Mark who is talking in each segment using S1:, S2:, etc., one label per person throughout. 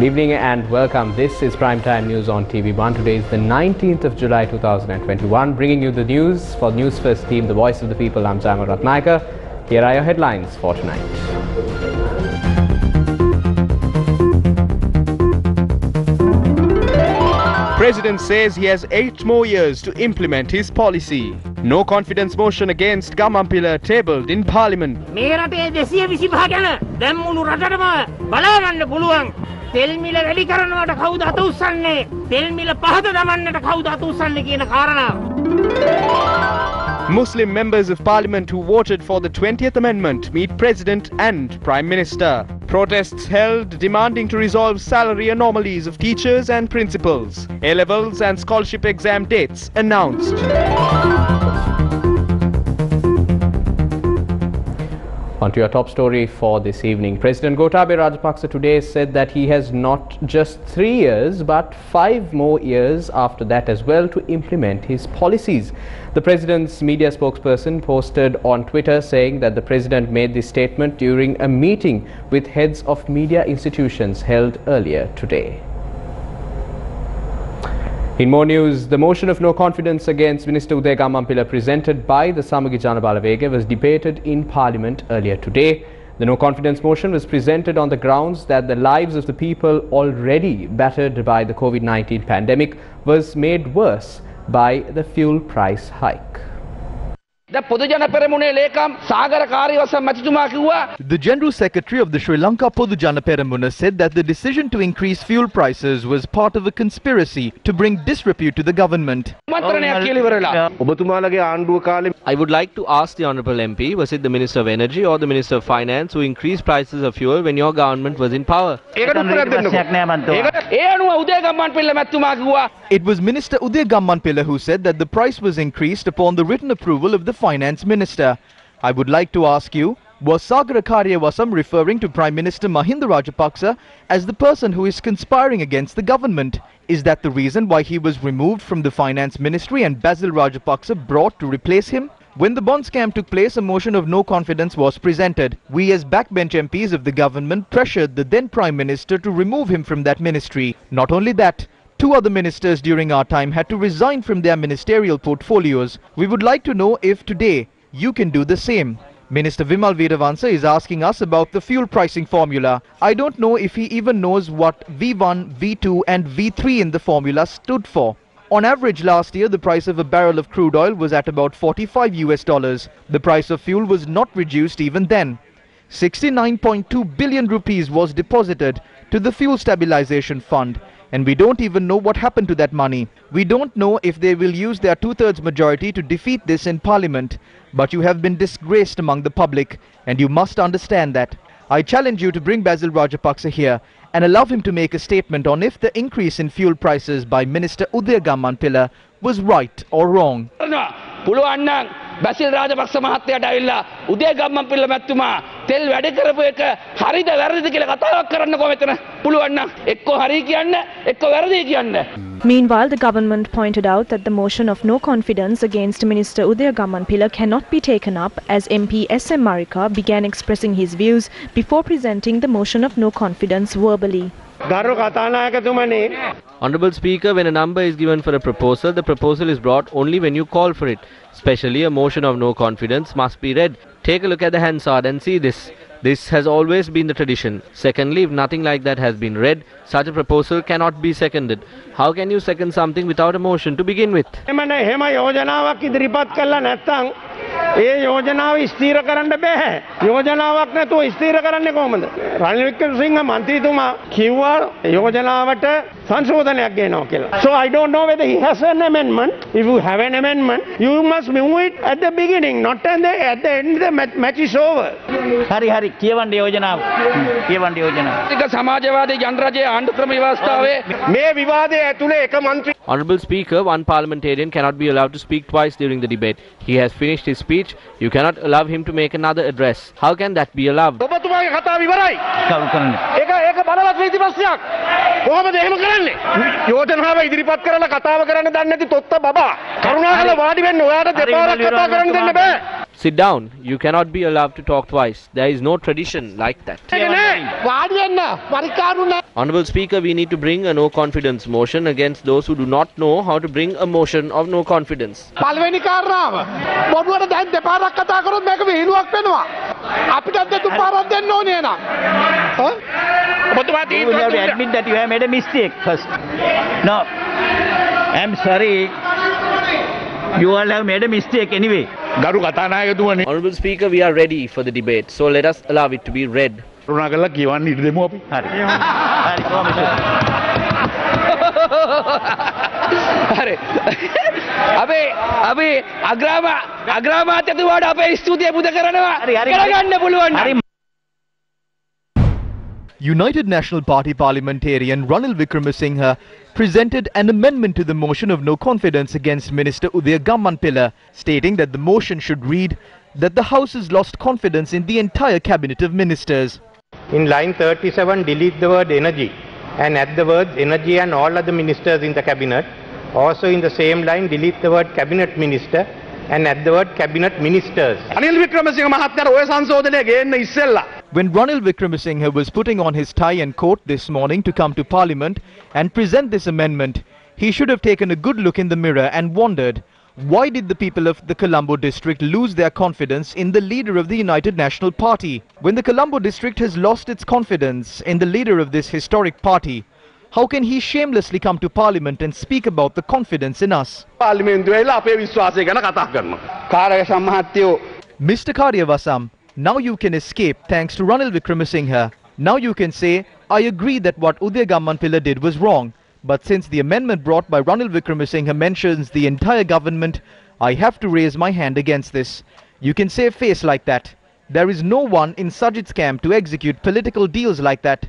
S1: Good evening and welcome. This is Primetime News on TV1. Today is the 19th of July 2021. Bringing you the news for News First team, The Voice of the People. I'm Samuel Ratnaika. Here are your headlines for tonight.
S2: President says he has eight more years to implement his policy. No confidence motion against Gammanpila tabled in parliament.
S3: මේ රටේ දෙසිය විසිපහ ගැන දැම්මුණු රටටම බලාගන්න පුළුවන් තෙල්මිල වැඩි කරනවට කවුද අත උස්සන්නේ තෙල්මිල පහත දමන්නට කවුද අත උස්සන්නේ කියන කාරණාව.
S2: Muslim members of parliament who voted for the 20th amendment meet president and prime minister. Protests held demanding to resolve salary anomalies of teachers and principals. A-levels and scholarship exam dates announced.
S1: On to your top story for this evening. President Gotabaya Rajapaksa today said that he has not just three years but five more years after that as well to implement his policies. The president's media spokesperson posted on Twitter saying that the president made this statement during a meeting with heads of media institutions held earlier today. In more news, the motion of no confidence against Minister Uday Gammanpila presented by the Samagi Jana Balawegaya was debated in Parliament earlier today. The no confidence motion was presented on the grounds that the lives of the people already battered by the COVID-19 pandemic was made worse by the fuel price hike.
S4: The General Secretary of the Sri Lanka Podujana Peramuna said that the decision to increase fuel prices was part of a conspiracy to bring disrepute to the government.
S5: I would like to ask the Honourable MP, was it the Minister of Energy or the Minister of Finance who increased prices of fuel when your government was in power?
S4: It was Minister Uday Gammanpila who said that the price was increased upon the written approval of the Finance Minister. I would like to ask you, was Sagara Kariyawasam referring to Prime Minister Mahinda Rajapaksa as the person who is conspiring against the government? Is that the reason why he was removed from the Finance Ministry and Basil Rajapaksa brought to replace him? When the bond scam took place, a motion of no confidence was presented. We as backbench MPs of the government pressured the then Prime Minister to remove him from that ministry. Not only that, Two other ministers during our time had to resign from their ministerial portfolios. We would like to know if today you can do the same. Minister Wimal Weerawansa is asking us about the fuel pricing formula. I don't know if he even knows what V1, V2 and V3 in the formula stood for. On average last year, the price of a barrel of crude oil was at about 45 US dollars. The price of fuel was not reduced even then. 69.2 billion rupees was deposited to the Fuel Stabilization Fund and we don't even know what happened to that money. We don't know if they will use their two-thirds majority to defeat this in parliament. But you have been disgraced among the public and you must understand that. I challenge you to bring Basil Rajapaksa here and allow him to make a statement on if the increase in fuel prices by Minister Udaya Gammanpila was right or wrong.
S6: Basil Rajapaksa මහත්තයට ඇවිල්ලා උදේ ගම්මන්පිල්ල මැතිතුමා තෙල් වැඩ කරපු එක හරිද වැරදිද කියලා කතාවක් කරන්නකෝ මෙතන පුළුවන් නම් එක්කෝ හරි කියන්න එක්කෝ වැරදි කියන්න
S7: Meanwhile, the government pointed out that the motion of no confidence against Minister Udaya Gammanpila cannot be taken up as MP SM Marika began expressing his views before presenting the motion of no confidence verbally.
S5: Honorable Speaker, when a number is given for a proposal, the proposal is brought only when you call for it. Especially a motion of no confidence must be read. Take a look at the Hansard and see this. This has always been the tradition. Secondly, if nothing like that has been read, such a proposal cannot be seconded. How can you second something without a motion to begin with?
S8: ඒ යෝජනාව ස්ථීර කරන්න බැහැ. යෝජනාවක් නැතුව ස්ථීර කරන්නේ කොහොමද? රනිල් වික්‍රමසිංහ මන්ත්‍රීතුමා කිව්වා යෝජනාවට ಸಂಶೋಧನೆ ಆಗ್ನೇನು ಹೋಗಿಲ್ಲ so I don't know whether he has an amendment if an amendment. An amendment you must move it at the beginning not an the at at the the the is over
S9: Hari Hari ಕೇವಂಡ್ Hari ಕೇವಂಡ್
S6: ಯೋಜನಾ ಈಗ ಸಮಾಜವಾದಿ ಜನರಾಜೆ ಆಂಧ್ರಕ್ರಮ ವ್ಯವಸ್ಥಾವೆ
S8: ಮೇ ವಿವಾದೆ ಅತುಲೆ ಏಕ ಮಂತ್ರಿ
S5: Honorable Speaker, one parliamentarian cannot be allowed to speak twice during the debate. He has finished his speech. You cannot allow him to make another address. How can that be allowed?
S8: ඔබතුමාගේ කතාව ඉවරයි. ඒක ඒක බලවත් වීති ප්‍රශ්නයක්. කොහොමද එහෙම කරන්නේ? යෝජනාව ඉදිරිපත් කරලා කතාව කරන්න දන්නේ නැති තොත්ත බබා. කරුණාකරලා වාඩි වෙන්න. ඔයාට දෙපාරක් කතා කරන්න දෙන්න බෑ.
S5: Sit down. You cannot be allowed to talk twice. There is no tradition like that. Honorable Speaker, we need to bring a no confidence motion against those who do not know how to bring a motion of no confidence.
S8: පල්වෙනි කාරණාව බොඩුවට දැන් දෙපාරක් කතා කරොත් මේක විහිළුවක් වෙනවා අපිටත් දෙතු පාරක් දෙන්න ඕනේ නම්
S9: ඔබතුමා You will have to admit that you have made a mistake first. No. I'm sorry. You all have made a mistake anyway.
S8: ගරු කතානායකතුවනි
S5: Honorable Speaker, we are ready for the debate, so let us allow it to be read.
S8: කරුණා කල්ලා කියවන්න ඉඩ දෙමු අපි
S9: හරි. හරි කොහොමද?
S6: හරි අපේ අපේ අග්‍රාම අග්‍රාමාත්‍යතුමාට අපේ ස්තුතිය පුද කරනවා. කරගන්න පුළුවන්
S9: හරි
S4: United National Party parliamentarian Ranil Wickremesinghe presented an amendment to the motion of no confidence against Minister Udaya Gammanpila, stating that the motion should read that the House has lost confidence in the entire cabinet of ministers.
S10: In line 37, delete the word energy and add the words energy and all other ministers in the cabinet. Also in the same line, delete the word cabinet minister and add the word cabinet ministers.
S8: Anil Wickremesinghe Mahathyar ඔය සංශෝධනය ගේන්න ඉස්සෙල්ලා
S4: when Ranil Wickremesinghe was putting on his tie and coat this morning to come to Parliament and present this amendment, he should have taken a good look in the mirror and wondered, why did the people of the Colombo district lose their confidence in the leader of the United National Party? When the Colombo district has lost its confidence in the leader of this historic party, how can he shamelessly come to parliament and speak about the confidence in us? Mr. Kariyawasam, now you can escape thanks to Ranil Wickremesinghe. Now you can say, I agree that what Uday Gammanpila did was wrong. But since the amendment brought by Ranil Wickremesinghe mentions the entire government, I have to raise my hand against this. You can save face like that. There is no one in Sajith's camp to execute political deals like that.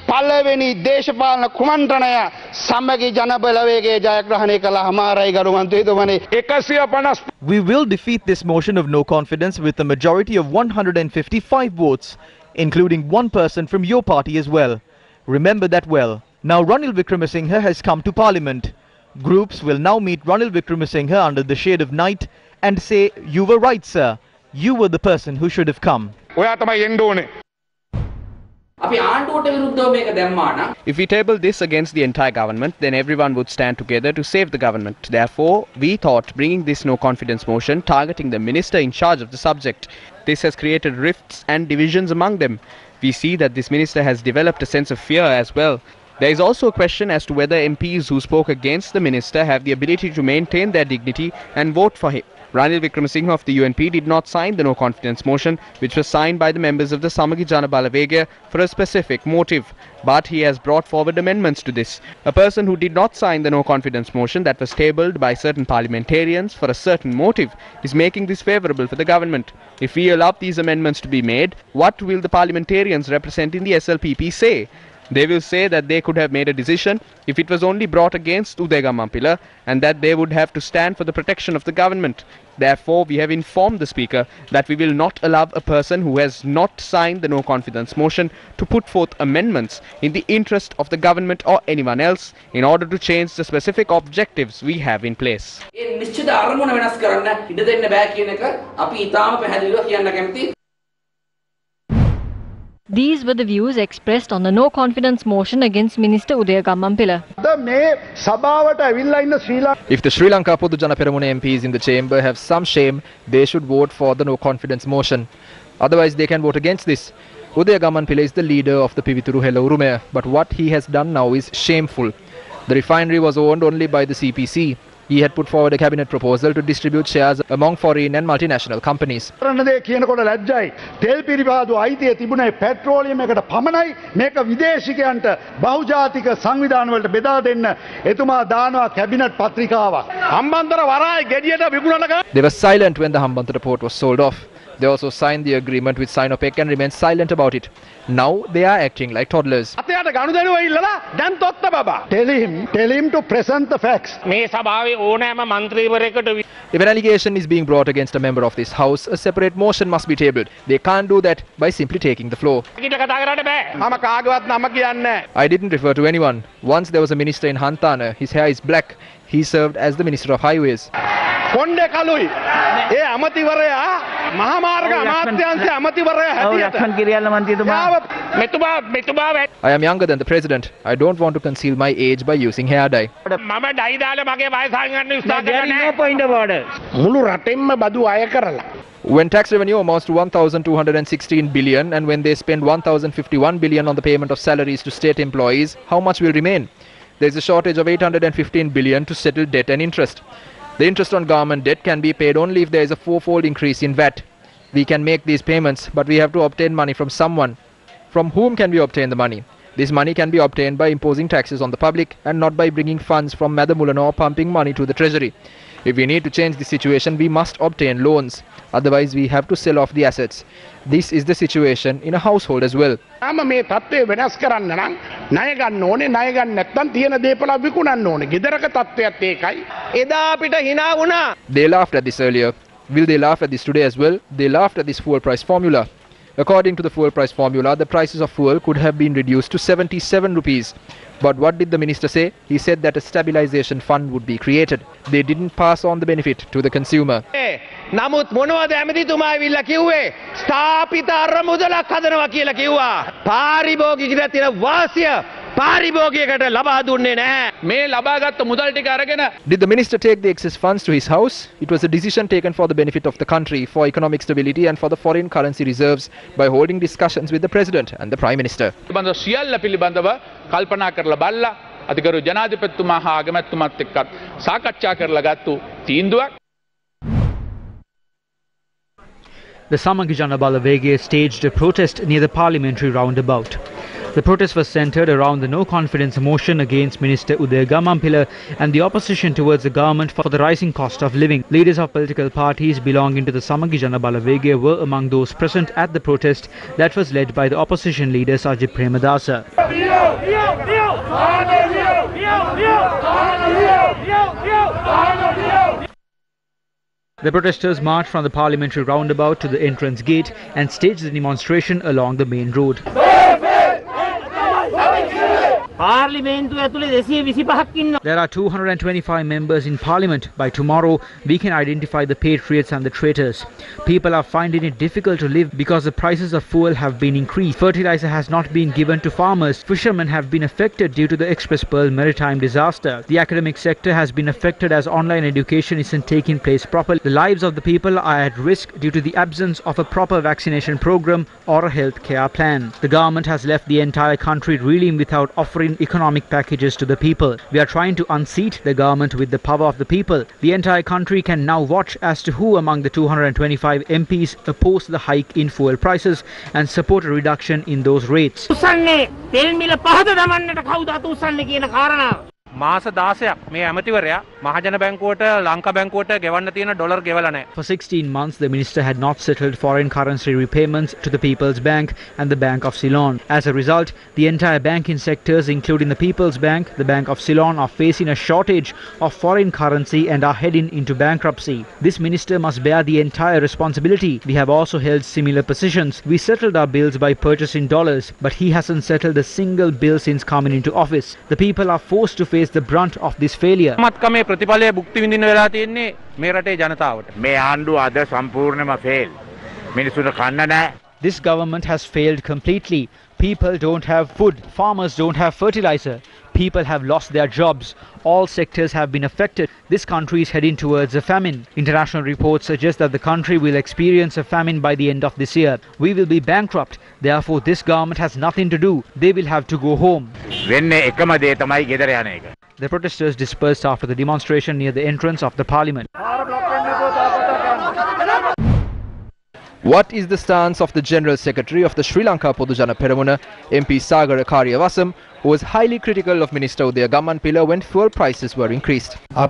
S8: පළවෙනි දේශපාලන කුමන්ත්‍රණය සමගි ජයග්‍රහණය කළ හිතුමනේ එකසිය පනස්
S4: We will defeat this motion of no confidence with a majority of 155 votes, including one person from your party as well. Remember that well. Now Ranil Wickremesinghe has come to parliament. Groups will now meet Ranil Wickremesinghe under the shade of night and say, you were right sir, you were the person who should have come.
S8: ඔයා තමයි එන්න ඕනේ
S6: අපි ආණ්ඩුවට විරුද්ධව මේක දැම්මා නම්
S2: If we table this against the entire government, then everyone would stand together to save the government. Therefore, we thought bringing this no confidence motion targeting the minister in charge of the subject. This has created rifts and divisions among them. We see that this minister has developed a sense of fear as well. There is also a question as to whether MPs who spoke against the minister have the ability to maintain their dignity and vote for him. Ranil Wickremesinghe of the UNP did not sign the no confidence motion, which was signed by the members of the Samagi Jana Balawegaya for a specific motive. But he has brought forward amendments to this. A person who did not sign the no confidence motion that was tabled by certain parliamentarians for a certain motive is making this favourable for the government. If we allow these amendments to be made, what will the parliamentarians representing the SLPP say? They will say that they could have made a decision if it was only brought against Udaya Gammanpila and that they would have to stand for the protection of the government. Therefore, we have informed the Speaker that we will not allow a person who has not signed the no confidence motion to put forth amendments in the interest of the government or anyone else in order to change the specific objectives we have in place.
S11: These were the views expressed on the no confidence motion against Minister Udaya
S8: Pillai.
S12: If the Sri Lanka Podu Jana Peramuna MPs in the chamber have some shame, they should vote for the no confidence motion. Otherwise, they can vote against this. Udaya Pillai is the leader of the Pivithuru Hela but what he has done now is shameful. The refinery was owned only by the CPC. He had put forward a cabinet proposal to distribute shares among foreign and multinational companies.
S8: කියනකොට ලැජ්ජයි තෙල් පිරිපාදු අයිතිය තිබුණේ petroleum එකට පමණයි මේක විදේශිකයන්ට බහුජාතික සංවිධානවලට බෙදා දෙන්න එතුමා දානවා කැබිනට් පත්‍රිකාවක්. හම්බන්තර වරායි ගෙඩියට විකුණනක
S12: They were silent when the Hambantota port was sold off. They also signed the agreement with Sinopec and remained silent about it. Now they are acting like toddlers.
S8: අතයට ගණුදනුව ඉල්ලලා දැන් තොත්ත බබා. Tell him, tell him to present the facts.
S3: මේ සභාවේ ඕනෑම මන්ත්‍රීවරයකට
S12: If an allegation is being brought against a member of this house, a separate motion must be tabled. They can't do that by simply taking the floor.
S3: විට කතා කරන්න බෑ.
S8: මම කාගවත් නම කියන්නේ
S12: I didn't refer to anyone. Once there was a minister in Hantana, his hair is black. He served as the Minister of Highways.
S8: කොණ්ඩේ කලුයි. ඒ අමතිවරයා මහාමාර්ග අමාත්‍යංශයේ අමතිවරයා හැටියට
S9: ලක්ෂන් කිරියල්ල මන්ත්‍රීතුමා
S3: මෙතුමා මෙතුමා වැ-
S12: I am younger than the president. I don't want to conceal my age by using hair dye.
S3: මම ඩයිදාල මගේ වයසාගන්න උත්සා
S9: there is no
S3: කරන
S9: point of order
S8: මුළු රටෙන්ම බදු අය කරලා.
S12: When tax revenue amounts to 1,216 billion and when they spend 1,051 billion on the payment of salaries to state employees, how much will remain? There is a shortage of 815 billion to settle debt and interest. The interest on government debt can be paid only if there is a fourfold increase in VAT. We can make these payments, but we have to obtain money from someone. From whom can we obtain the money? This money can be obtained by imposing taxes on the public and not by bringing funds from Medamulana or pumping money to the treasury. If we need to change the situation, we must obtain loans. Otherwise, we have to sell off the assets. This is the situation in a household as well.
S8: ම මේ තත්ත්වය වෙනස් කරන්න නම් ණය ගන්න ඕනේ ණය ගන්න නැත්නම් තියෙන දේපල විකුණන්න ඕනේ. ගෙදරක තත්ත්වයත් ඒකයි. එදා අපිට hina වුණා.
S12: They laughed at this earlier. Will they laugh at this today as well? They laughed at this fuel price formula. According to the fuel price formula, the prices of fuel could have been reduced to 77 rupees. But what did the minister say? He said that a stabilization fund would be created. They didn't pass on the benefit to the consumer.
S8: නමුත් මොනවද ඇමතිතුමා ඇවිල්ලා කිව්වේ ස්ථාපිත අරමුදලක් හදනවා කියලා කිව්වා. පාරිභෝගිකයට තියෙන වාසිය පාරිභෝගිකයට ලබා දුන්නේ නැහැ.
S6: මේ ලබාගත්ත මුදල් ටික අරගෙන
S12: Did the minister take the excess funds to his house? It was a decision taken for the benefit of the country, for economic stability, and for the foreign currency reserves by holding discussions with the president and the prime minister.
S6: පිළිබඳව සියල්ල පිළිබඳව කල්පනා කරලා බල්ලා අධිකරු ජනාධිපතිතුමා හා අගමැතිතුමත් එක්කත් සාකච්ඡා කරලා ගත්තු තීන්දුවක්
S13: The Samagi Jana Balawegaya staged a protest near the parliamentary roundabout. The protest was centered around the no confidence motion against Minister Uday Gammanpila and the opposition towards the government for the rising cost of living. Leaders of political parties belonging to the Samagi Jana Balawegaya were among those present at the protest that was led by the opposition leader Sajith Premadasa. The protesters marched from the parliamentary roundabout to the entrance gate and staged the demonstration along the main road. There are 225 members in parliament. By tomorrow, we can identify the patriots and the traitors. People are finding it difficult to live because the prices of fuel have been increased. Fertilizer has not been given to farmers. Fishermen have been affected due to the X-Press Pearl maritime disaster. The academic sector has been affected as online education isn't taking place properly. The lives of the people are at risk due to the absence of a proper vaccination program or a health care plan. The government has left the entire country reeling without offering economic packages to the people. We are trying to unseat the government with the power of the people. The entire country can now watch as to who among the 225 MPs oppose the hike in fuel prices and support a reduction in those rates.
S3: උස්සන්නේ තෙල් මිල පහත දමන්නට කවුද අත උස්සන්නේ කියන කාරණාව.
S14: මාස 16ක් මේ ඇමතිවරයා මහජන බැංකුවට ලංකා බැංකුවට ගෙවන්න තියෙන ඩොලර් ගෙවලා නැහැ.
S13: For 16 months, the minister had not settled foreign currency repayments to the People's Bank and the Bank of Ceylon. As a result, the entire banking sectors, including the People's Bank, the Bank of Ceylon, are facing a shortage of foreign currency and are heading into bankruptcy. This minister must bear the entire responsibility. We have also held similar positions. We settled our bills by purchasing dollars, but he hasn't settled a single bill since coming into office. The people are forced to face the brunt of this failure.
S14: මත්කමේ ප්‍රතිඵලය භුක්ති විඳින්න වෙලා තියෙන්නේ මේ රටේ ජනතාවට.
S15: මේ ආණ්ඩුව අද සම්පූර්ණයෙන්ම ෆේල්. මිනිස්සුන්ට කන්න නැහැ.
S13: This government has failed completely. People don't have food, farmers don't have fertilizer, people have lost their jobs. All sectors have been affected. This country is heading towards a famine. International reports suggest that the country will experience a famine by the end of this year. We will be bankrupt. Therefore, this government has nothing to do. They will have to go home. The protesters dispersed after the demonstration near the entrance of the parliament.
S12: What is the stance of the General Secretary of the Sri Lanka Podujana Peramuna, MP Sagar Kariyawasam, who was highly critical of Minister Udaya Gammanpila when fuel prices were increased? As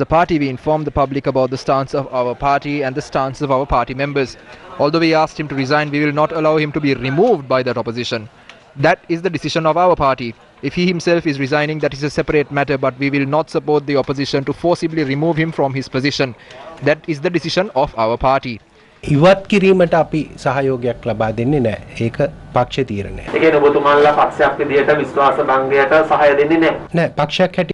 S12: a party, we informed the public about the stance of our party and the stance of our party members. Although we asked him to resign, we will not allow him to be removed by that opposition. That is the decision of our party. If he himself is resigning, that is a separate matter, but we will not support the opposition to forcibly remove him from his position. That is the decision of our party.
S16: ඉවත් කිරීමට අපි සහයෝගයක් ලබා දෙන්නේ නෑ ඒක පක්ෂ තීරණය
S17: ඒකේ ඔබතුමාලා පක්ෂයක් විදියට විශ්වාස භංගයට සහාය දෙන්නේ නැහැ.
S16: නෑ පක්ෂයක් හැටි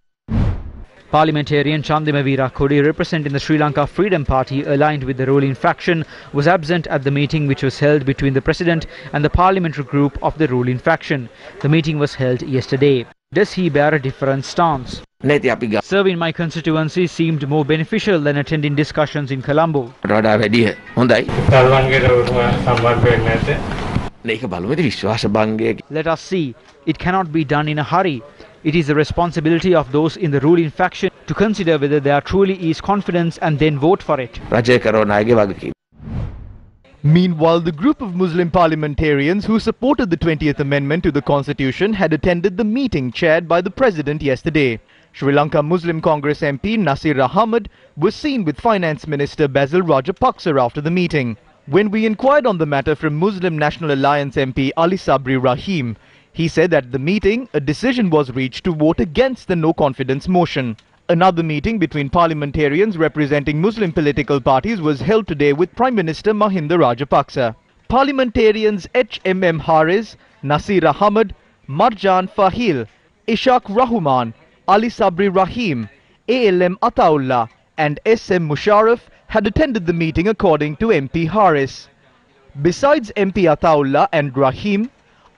S13: Parliamentarian Chandima Weerakkody, representing the Sri Lanka Freedom Party aligned with the ruling faction, was absent at the meeting which was held between the President and the parliamentary group of the ruling faction. The meeting was held yesterday. Does he bear a different stance? Serving my constituency seemed more beneficial than attending discussions in Colombo. Let us see. It cannot be done in a hurry. It is the responsibility of those in the ruling faction to consider whether there truly is confidence and then vote for it.
S4: Meanwhile, the group of Muslim parliamentarians who supported the 20th Amendment to the Constitution had attended the meeting chaired by the President yesterday. Sri Lanka Muslim Congress MP Nasir Ahmed was seen with Finance Minister Basil Rajapaksa after the meeting. When we inquired on the matter from Muslim National Alliance MP Ali Sabri Rahim, he said at the meeting a decision was reached to vote against the no confidence motion. Another meeting between parliamentarians representing Muslim political parties was held today with Prime Minister Mahinda Rajapaksa. Parliamentarians HMM Haris, Nasir Ahmad, Marjan Fahil, Ishaq Rahuman, Ali Sabri Rahim, ALM Ataullah and SM Musharraf had attended the meeting according to MP Haris. Besides MP Ataullah and Rahim,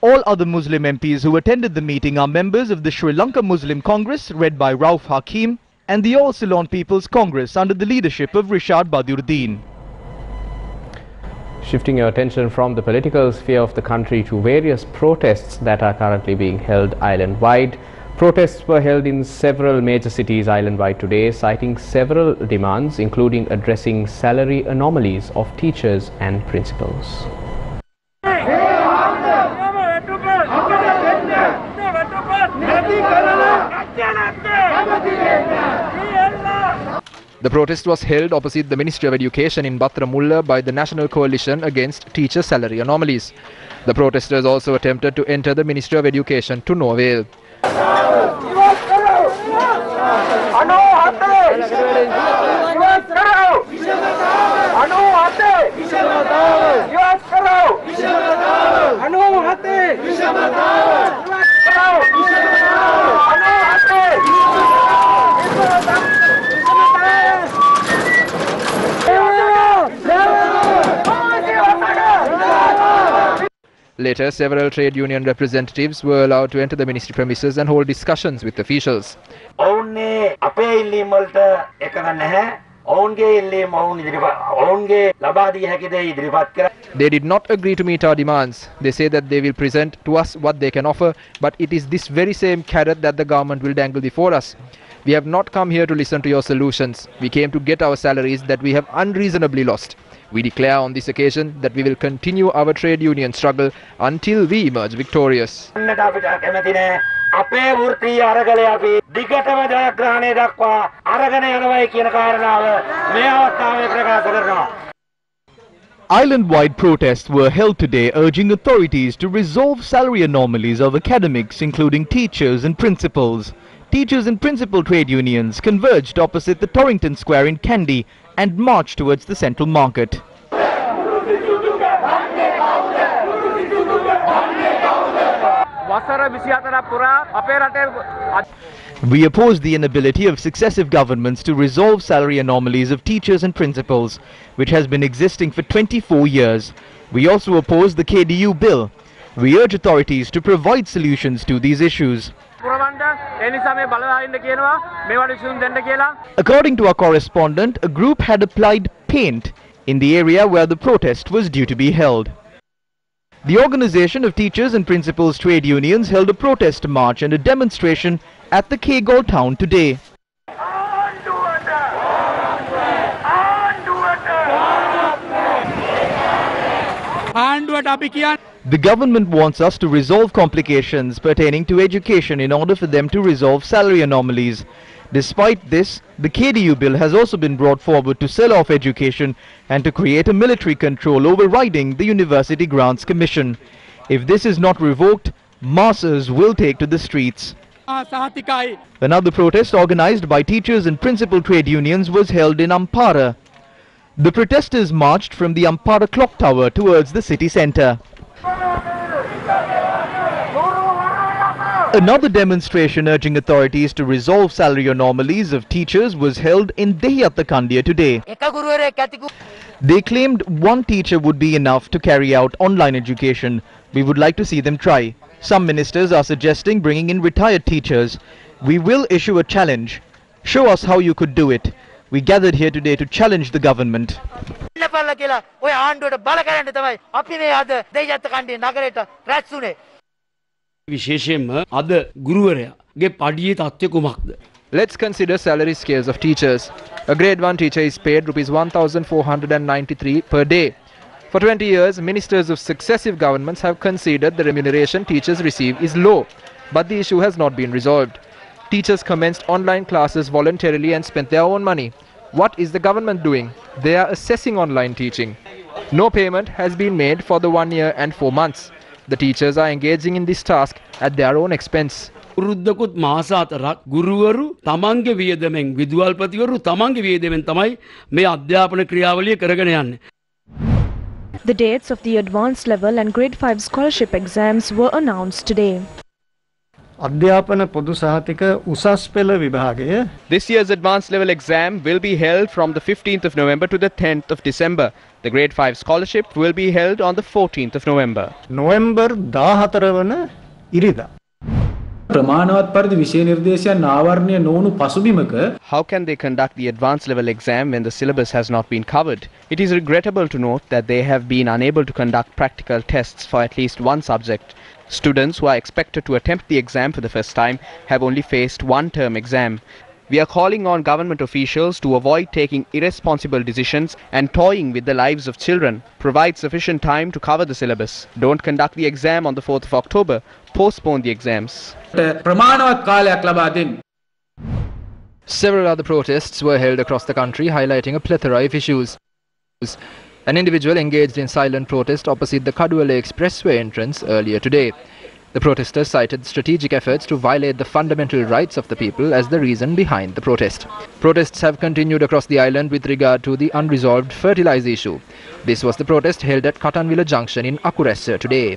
S4: all other Muslim MPs who attended the meeting are members of the Sri Lanka Muslim Congress led by Rauff Hakeem and the All Ceylon People's Congress under the leadership of Rishad Bathiudeen.
S1: Shifting your attention from the political sphere of the country to various protests that are currently being held island-wide. Protests were held in several major cities island-wide today, citing several demands, including addressing salary anomalies of teachers and principals.
S12: The protest was held opposite the Ministry of Education in Battaramulla by the National Coalition Against Teacher Salary Anomalies. The protesters also attempted to enter the Ministry of Education to no avail. Later, several trade union representatives were allowed to enter the ministry premises and hold discussions with officials. They did not agree to meet our demands. They say that they will present to us what they can offer, but it is this very same carrot that the government will dangle before us. We have not come here to listen to your solutions. We came to get our salaries that we have unreasonably lost. We declare on this occasion that we will continue our trade union struggle until we emerge victorious.
S18: න්නට අපිට කැමති නෑ. අපේ වෘත්තීය අරගලය අපි දිගටම ජයග්‍රහණය දක්වා අරගෙන යනවයි කියන කාරණාව මේ අවස්ථාවේ ප්‍රකාශ කරනවා.
S4: Island-wide protests were held today urging authorities to resolve salary anomalies of academics including teachers and principals. Teachers and principal trade unions converged opposite the Torrington Square in Kandy and march towards the central market. We oppose the inability of successive governments to resolve salary anomalies of teachers and principals, which has been existing for 24 years. We also oppose the KDU bill. We urge authorities to provide solutions to these issues. According to our correspondent, a group had applied paint in the area where the protest was due to be held. The Organization of Teachers and Principals Trade Unions held a protest march and a demonstration at the Kegalle town today. The government wants us to resolve complications pertaining to education in order for them to resolve salary anomalies. Despite this, the KDU bill has also been brought forward to sell off education and to create a military control overriding the University Grants Commission. If this is not revoked, masses will take to the streets. Another protest organized by teachers and principal trade unions was held in Ampara. The protesters marched from the Ampara clock tower towards the city center. Another demonstration urging authorities to resolve salary anomalies of teachers was held in Dehiyattakandia today. They claimed one teacher would be enough to carry out online education. We would like to see them try. Some ministers are suggesting bringing in retired teachers. We will issue a challenge. Show us how you could do it. We gathered here today to challenge the government.
S19: විශේෂයෙන්ම අද ගුරුවරයාගේ පඩියේ තත්ත්වය කුමක්ද?
S12: Let's consider salary scales of teachers. A grade 1 teacher is paid rupees 1493 per day. For 20 years, ministers of successive governments have conceded the remuneration teachers receive is low, but the issue has not been resolved. Teachers commenced online classes voluntarily and spent their own money. What is the government doing? They are assessing online teaching. No payment has been made for the one year and four months. The teachers are engaging in this task at their own expense.
S19: වෘද්ධකුත් මාස අතරක් ගුරුවරු තමන්ගේ වියදමෙන් විදුවල්පතිවරු තමන්ගේ වියදමෙන් තමයි මේ අධ්‍යාපන ක්‍රියාවලිය කරගෙන යන්නේ.
S7: The dates of the advanced level and grade 5 scholarship exams were announced today.
S20: අධ්‍යාපන පොදු සහතික උසස් පෙළ විභාගය
S2: This year's advanced level exam will be held from the 15th of November to the 10th of December. The grade 5 scholarship will be held on the 14th of November.
S20: November 14 වන ඉරිදා
S21: ප්‍රමාණවත් පරිදි විෂය නිර්දේශයන් ආවරණය නොවුණු පසුබිමක
S2: How can they conduct the advanced level exam when the syllabus has not been covered? It is regrettable to note that they have been unable to conduct practical tests for at least one subject. Students who are expected to attempt the exam for the first time have only faced one term exam. We are calling on government officials to avoid taking irresponsible decisions and toying with the lives of children. Provide sufficient time to cover the syllabus. Don't conduct the exam on the 4th of October. Postpone the exams.
S12: Several other protests were held across the country highlighting a plethora of issues. An individual engaged in silent protest opposite the Kaduwela Expressway entrance earlier today. The protesters cited strategic efforts to violate the fundamental rights of the people as the reason behind the protest. Protests have continued across the island with regard to the unresolved fertilizer issue. This was the protest held at Katanvila Junction in Akuressa today.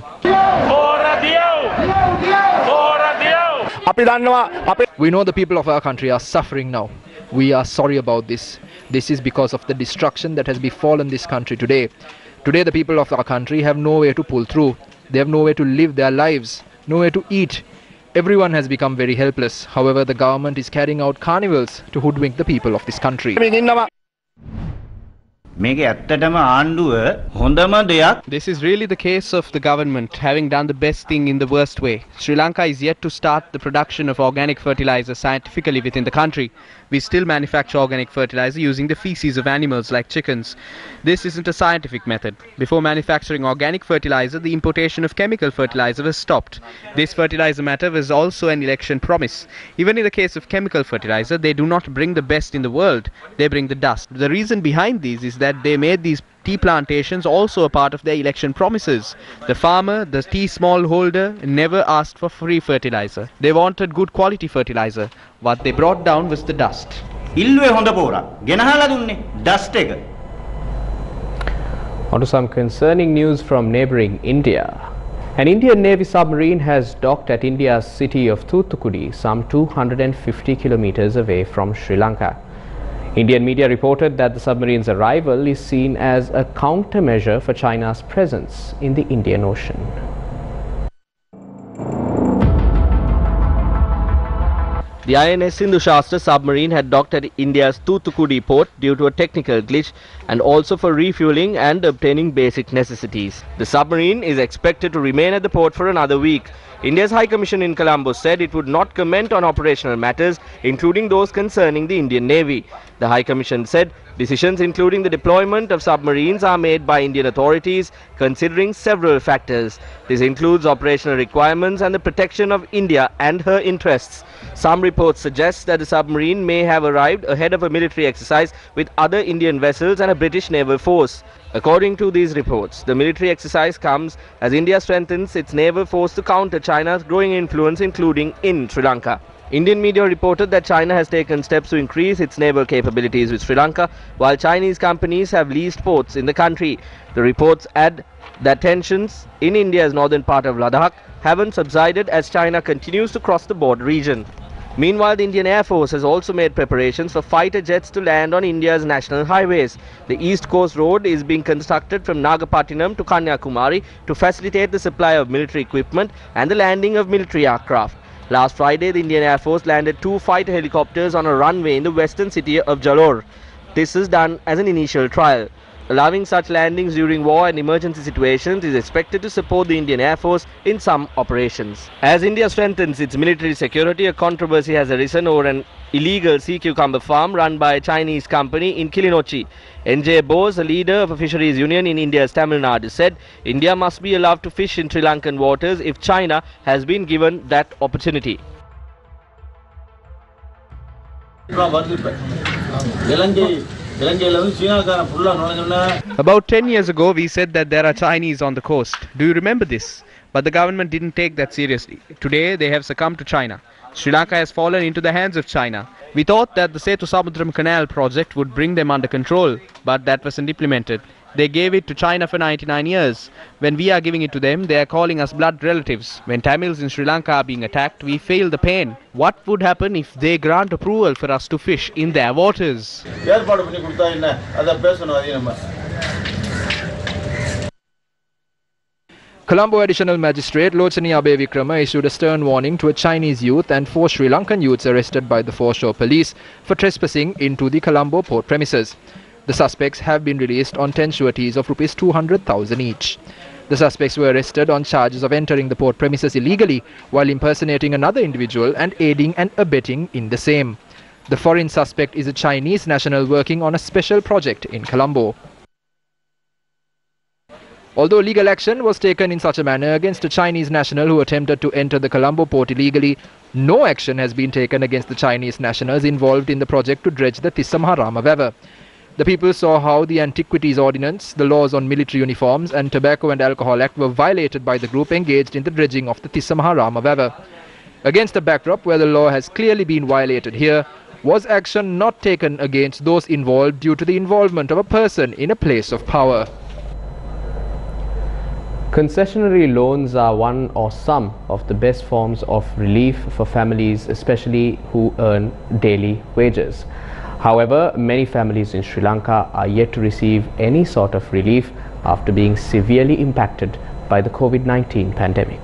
S12: We know the people of our country are suffering now. We are sorry about this. This is because of the destruction that has befallen this country today. Today, the people of our country have nowhere to pull through. They have nowhere to live their lives, nowhere to eat. Everyone has become very helpless. However, the government is carrying out carnivals to hoodwink the people of this country.
S2: This is really the case of the government having done the best thing in the worst way. Sri Lanka is yet to start the production of organic fertilizer scientifically within the country. We still manufacture organic fertilizer using the feces of animals like chickens. This isn't a scientific method. Before manufacturing organic fertilizer, the importation of chemical fertilizer was stopped. This fertilizer matter was also an election promise. Even in the case of chemical fertilizer, they do not bring the best in the world, they bring the dust. The reason behind these is that they made these tea plantations also a part of their election promises. The farmer, the tea smallholder never asked for free fertilizer. They wanted good quality fertilizer. What they brought down was the dust.
S9: ඉල්ුවේ හොඳ
S1: On to some concerning news from neighboring India. An Indian Navy submarine has docked at India's city of Thoothukudi, some 250 kilometers away from Sri Lanka. Indian media reported that the submarine's arrival is seen as a countermeasure for China's presence in the Indian Ocean.
S22: The INS Sindhushastra submarine had docked at India's Thoothukudi port due to a technical glitch and also for refueling and obtaining basic necessities. The submarine is expected to remain at the port for another week. India's High Commission in Colombo said it would not comment on operational matters, including those concerning the Indian Navy. The High Commission said decisions including the deployment of submarines are made by Indian authorities considering several factors. This includes operational requirements and the protection of India and her interests. Some reports suggest that the submarine may have arrived ahead of a military exercise with other Indian vessels and a British naval force. According to these reports, the military exercise comes as India strengthens its naval force to counter China's growing influence, including in Sri Lanka. Indian media reported that China has taken steps to increase its naval capabilities with Sri Lanka, while Chinese companies have leased ports in the country. The reports add that tensions in India's northern part of Ladakh haven't subsided as China continues to cross the border region. Meanwhile, the Indian Air Force has also made preparations for fighter jets to land on India's national highways. The East Coast Road is being constructed from Nagapattinam to Kanyakumari to facilitate the supply of military equipment and the landing of military aircraft. Last Friday, the Indian Air Force landed two fighter helicopters on a runway in the western city of Jalore. This is done as an initial trial. Allowing such landings during war and emergency situations is expected to support the Indian Air Force in some operations. As India strengthens its military security, a controversy has arisen over an illegal sea cucumber farm run by a Chinese company in Kilinochchi. NJ Bose, a leader of a fisheries union in India's Tamil Nadu, said India must be allowed to fish in Sri Lankan waters if China has been given that opportunity.
S2: About 10 years ago, we said that there are Chinese on the coast. Do you remember this? But the government didn't take that seriously. Today, they have succumbed to China. Sri Lanka has fallen into the hands of China. We thought that the Setu Samudram Canal project would bring them under control, but that wasn't implemented. They gave it to China for 99 years. When we are giving it to them, they are calling us blood relatives. When Tamils in Sri Lanka are being attacked, we feel the pain. What would happen if they grant approval for us to fish in their waters?
S12: Colombo Additional Magistrate Lochani Abeywickrama issued a stern warning to a Chinese youth and four Sri Lankan youths arrested by the foreshore police for trespassing into the Colombo port premises. The suspects have been released on 10 sureties of rupees 200,000 each. The suspects were arrested on charges of entering the port premises illegally while impersonating another individual and aiding and abetting in the same. The foreign suspect is a Chinese national working on a special project in Colombo. Although legal action was taken in such a manner against a Chinese national who attempted to enter the Colombo port illegally, no action has been taken against the Chinese nationals involved in the project to dredge the Tissamaharama River. The people saw how the Antiquities Ordinance, the laws on military uniforms, and Tobacco and Alcohol Act were violated by the group engaged in the dredging of the Tissamaharama River. Against the backdrop where the law has clearly been violated here, was action not taken against those involved due to the involvement of a person in a place of power.
S1: Concessionary loans are one or some of the best forms of relief for families, especially who earn daily wages. However, many families in Sri Lanka are yet to receive any sort of relief after being severely impacted by the COVID-19 pandemic.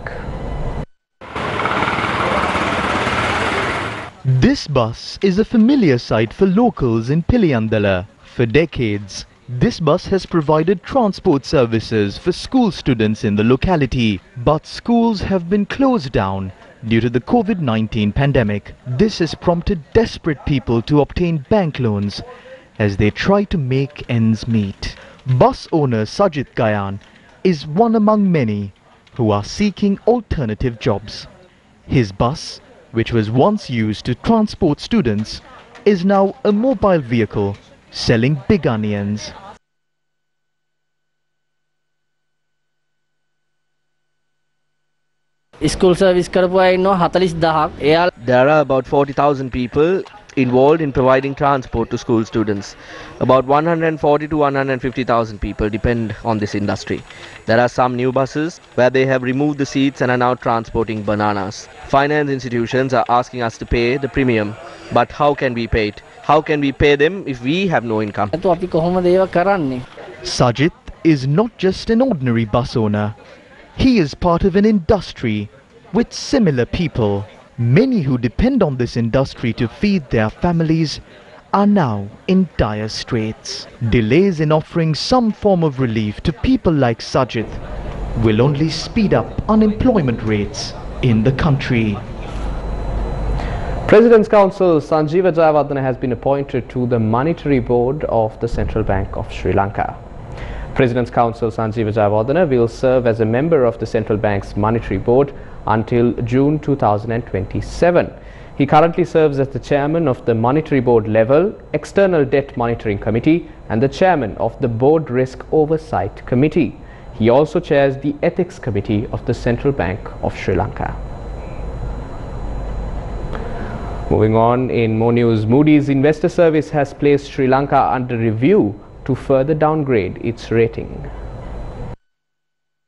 S4: This bus is a familiar sight for locals in Piliyandala. For decades, this bus has provided transport services for school students in the locality. But schools have been closed down due to the COVID-19 pandemic. This has prompted desperate people to obtain bank loans as they try to make ends meet. Bus owner Sajid Gayan is one among many who are seeking alternative jobs. His bus, which was once used to transport students, is now a mobile vehicle selling big onions.
S23: School service කරපු අය ඉන්නවා 40000ක්. එයා
S22: There are about 40,000 people involved in providing transport to school students. About 140 to 150,000 people depend on this industry. There are some new buses where they have removed the seats and are now transporting bananas. Finance institutions are asking us to pay the premium. But how can we pay it? How can we pay them if we have no income?
S23: නැතු අපි කොහොමද ඒව කරන්නේ?
S4: Sajid is not just an ordinary bus owner. He is part of an industry with similar people. Many who depend on this industry to feed their families are now in dire straits. Delays in offering some form of relief to people like Sajid will only speed up unemployment rates in the country.
S1: President's Counsel Sanjeeva Jayawardena has been appointed to the Monetary Board of the Central Bank of Sri Lanka. President's Counsel Sanjeeva Jayawardena will serve as a member of the Central Bank's Monetary Board until June 2027. He currently serves as the chairman of the Monetary Board level External Debt Monitoring Committee and the chairman of the Board Risk Oversight Committee. He also chairs the Ethics Committee of the Central Bank of Sri Lanka. Moving on in more news, Moody's Investor Service has placed Sri Lanka under review to further downgrade its rating.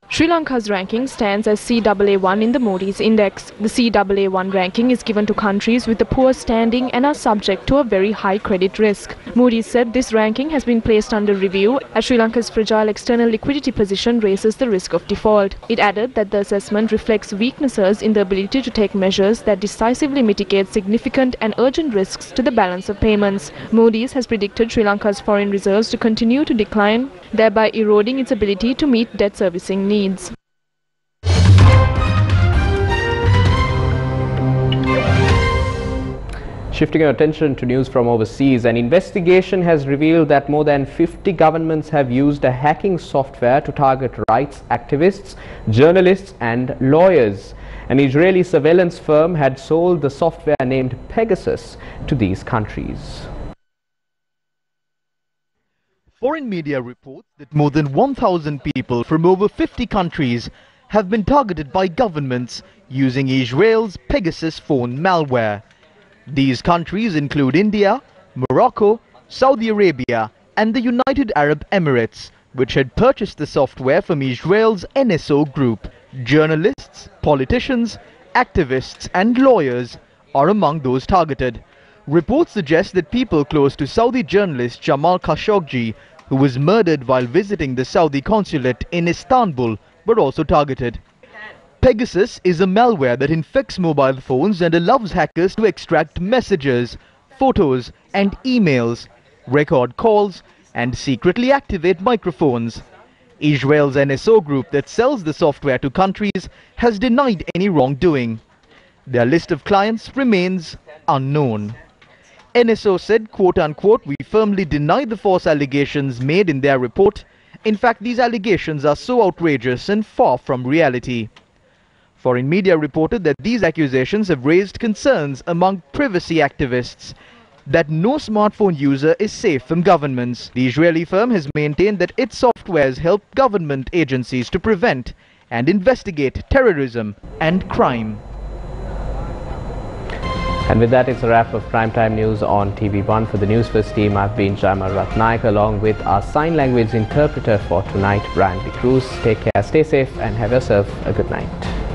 S7: Sri Lanka's ranking stands as CAA1 in the Moody's Index. The CAA1 ranking is given to countries with a poor standing and are subject to a very high credit risk. Moody's said this ranking has been placed under review as Sri Lanka's fragile external liquidity position raises the risk of default. It added that the assessment reflects weaknesses in the ability to take measures that decisively mitigate significant and urgent risks to the balance of payments. Moody's has predicted Sri Lanka's foreign reserves to continue to decline, thereby eroding its ability to meet debt servicing needs.
S1: Shifting our attention to news from overseas, an investigation has revealed that more than 50 governments have used a hacking software to target rights activists, journalists and lawyers. An Israeli surveillance firm had sold the software named Pegasus to these countries.
S4: Foreign media reports that more than 1,000 people from over 50 countries have been targeted by governments using Israel's Pegasus phone malware. These countries include India, Morocco, Saudi Arabia and the United Arab Emirates, which had purchased the software from Israel's NSO group. Journalists, politicians, activists and lawyers are among those targeted. Reports suggest that people close to Saudi journalist Jamal Khashoggi, who was murdered while visiting the Saudi consulate in Istanbul, were also targeted. Pegasus is a malware that infects mobile phones and allows hackers to extract messages, photos and emails, record calls and secretly activate microphones. Israel's NSO group that sells the software to countries has denied any wrongdoing. Their list of clients remains unknown. NSO said, quote unquote, we firmly deny the false allegations made in their report. In fact, these allegations are so outrageous and far from reality. Foreign media reported that these accusations have raised concerns among privacy activists that no smartphone user is safe from governments. The Israeli firm has maintained that its softwares help government agencies to prevent and investigate terrorism and crime.
S1: And with that, it's a wrap of Primetime News on TV1. For the News First team, I've been Jaima Ratnaik along with our sign language interpreter for tonight, Brian B. Cruz. Take care, stay safe and have yourself a good night.